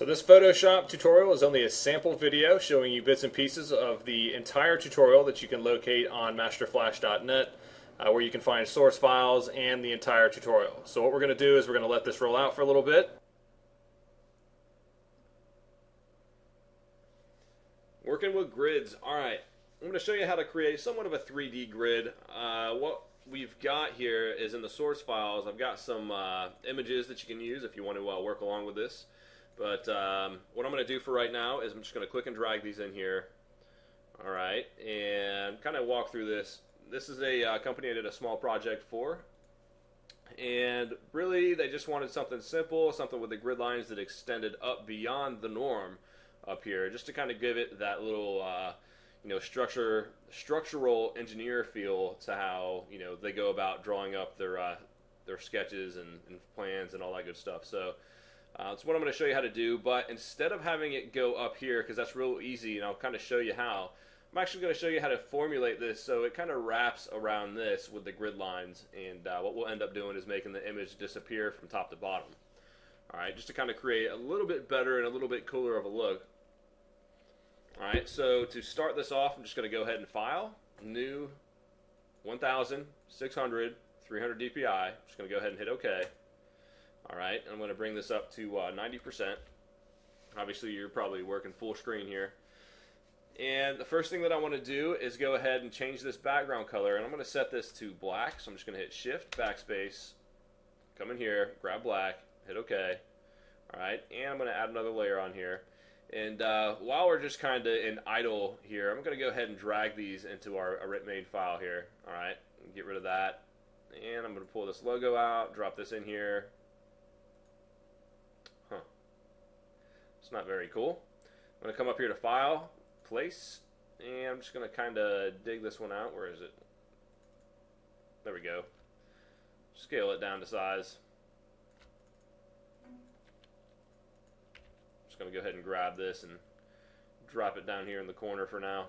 So this Photoshop tutorial is only a sample video showing you bits and pieces of the entire tutorial that you can locate on masterflash.net uh, where you can find source files and the entire tutorial. So what we're going to do is we're going to let this roll out for a little bit. Working with grids. Alright, I'm going to show you how to create somewhat of a 3D grid. Uh, what we've got here is in the source files, I've got some uh, images that you can use if you want to uh, work along with this. But um, what I'm going to do for right now is I'm just going to click and drag these in here. All right, and kind of walk through this. This is a uh, company I did a small project for. And really, they just wanted something simple, something with the grid lines that extended up beyond the norm up here, just to kind of give it that little, uh, you know, structure, structural engineer feel to how you know they go about drawing up their uh, their sketches and, and plans and all that good stuff. So uh, that's what I'm going to show you how to do, but instead of having it go up here, because that's real easy, and I'll kind of show you how, I'm actually going to show you how to formulate this so it kind of wraps around this with the grid lines, and uh, what we'll end up doing is making the image disappear from top to bottom. Alright, just to kind of create a little bit better and a little bit cooler of a look. Alright, so to start this off, I'm just going to go ahead and file, new, 1600, 300 DPI. I'm just going to go ahead and hit OK. All right, I'm going to bring this up to uh, 90%. Obviously, you're probably working full screen here. And the first thing that I want to do is go ahead and change this background color. And I'm going to set this to black. So I'm just going to hit Shift, Backspace, come in here, grab black, hit OK. All right, and I'm going to add another layer on here. And uh, while we're just kind of in idle here, I'm going to go ahead and drag these into our, main file here. All right, get rid of that. And I'm going to pull this logo out, drop this in here, It's not very cool. I'm going to come up here to File, Place, and I'm just going to kind of dig this one out. Where is it? There we go. Scale it down to size. I'm just going to go ahead and grab this and drop it down here in the corner for now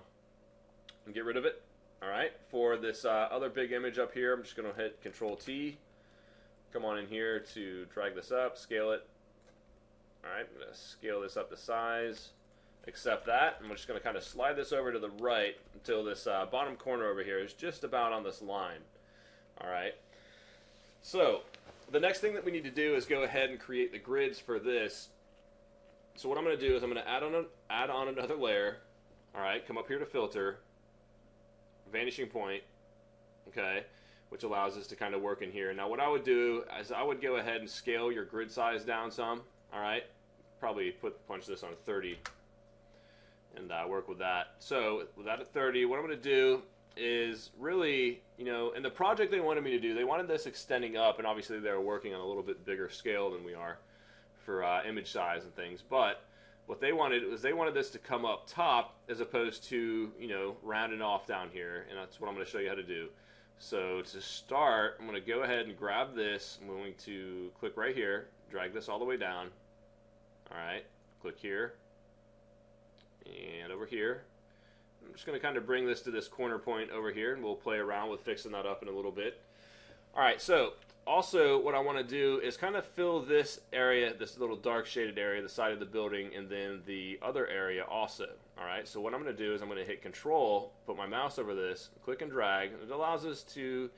and get rid of it. Alright, for this uh, other big image up here, I'm just going to hit Control T. Come on in here to drag this up, scale it, Alright, I'm going to scale this up to size. Accept that. And we're just going to kind of slide this over to the right until this uh, bottom corner over here is just about on this line. Alright. So, the next thing that we need to do is go ahead and create the grids for this. So what I'm going to do is I'm going to add on, add on another layer. Alright, come up here to filter. Vanishing point. Okay which allows us to kind of work in here. Now what I would do is I would go ahead and scale your grid size down some. All right, probably put punch this on 30 and uh, work with that. So with that at 30, what I'm going to do is really, you know, in the project they wanted me to do, they wanted this extending up, and obviously they're working on a little bit bigger scale than we are for uh, image size and things. But what they wanted was they wanted this to come up top as opposed to, you know, rounding off down here, and that's what I'm going to show you how to do. So to start, I'm going to go ahead and grab this. I'm going to click right here, drag this all the way down, Alright, click here and over here. I'm just going to kind of bring this to this corner point over here and we'll play around with fixing that up in a little bit. Alright, so also what I want to do is kind of fill this area, this little dark shaded area, the side of the building, and then the other area also. Alright, so what I'm going to do is I'm going to hit control, put my mouse over this, click and drag. It allows us to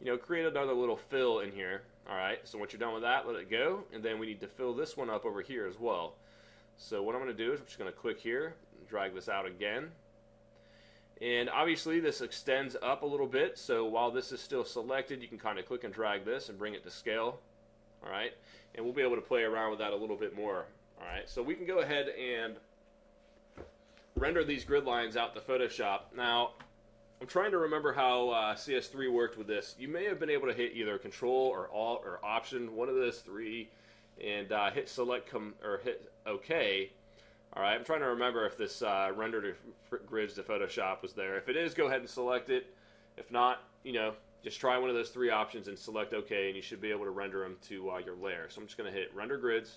you know, create another little fill in here. Alright, so once you're done with that, let it go. And then we need to fill this one up over here as well. So what I'm going to do is I'm just going to click here, drag this out again. And obviously this extends up a little bit, so while this is still selected, you can kind of click and drag this and bring it to scale. Alright, and we'll be able to play around with that a little bit more. Alright, so we can go ahead and render these grid lines out to Photoshop. Now, I'm trying to remember how uh, CS3 worked with this. You may have been able to hit either Control or Alt or Option, one of those three, and uh, hit Select come or hit OK. All right, I'm trying to remember if this uh, render grids to Photoshop was there. If it is, go ahead and select it. If not, you know, just try one of those three options and select OK, and you should be able to render them to uh, your layer. So I'm just going to hit Render Grids,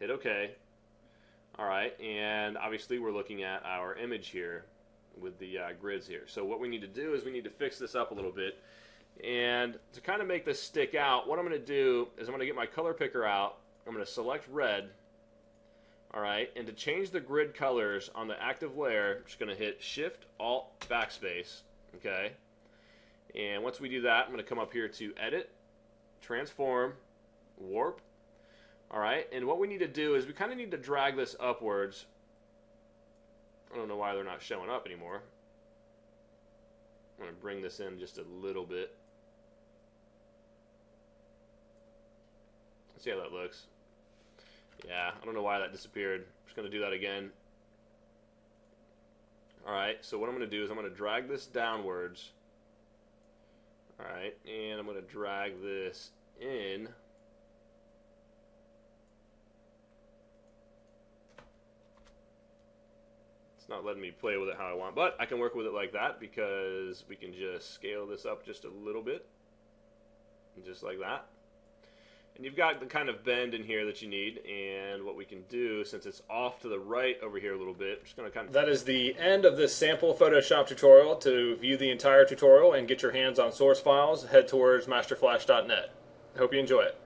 hit OK. All right, and obviously we're looking at our image here with the uh, grids here. So what we need to do is we need to fix this up a little bit. And to kind of make this stick out, what I'm going to do is I'm going to get my color picker out. I'm going to select red. All right, and to change the grid colors on the active layer, I'm just going to hit Shift Alt Backspace. Okay, and once we do that, I'm going to come up here to Edit, Transform, Warp. All right, and what we need to do is we kind of need to drag this upwards. I don't know why they're not showing up anymore. I'm going to bring this in just a little bit. Let's see how that looks. Yeah, I don't know why that disappeared. I'm just going to do that again. Alright, so what I'm going to do is I'm going to drag this downwards. Alright, and I'm going to drag this in. Not letting me play with it how I want, but I can work with it like that because we can just scale this up just a little bit. Just like that. And you've got the kind of bend in here that you need, and what we can do, since it's off to the right over here a little bit, I'm just going to kind of... That is the end of this sample Photoshop tutorial. To view the entire tutorial and get your hands on source files, head towards masterflash.net. Hope you enjoy it.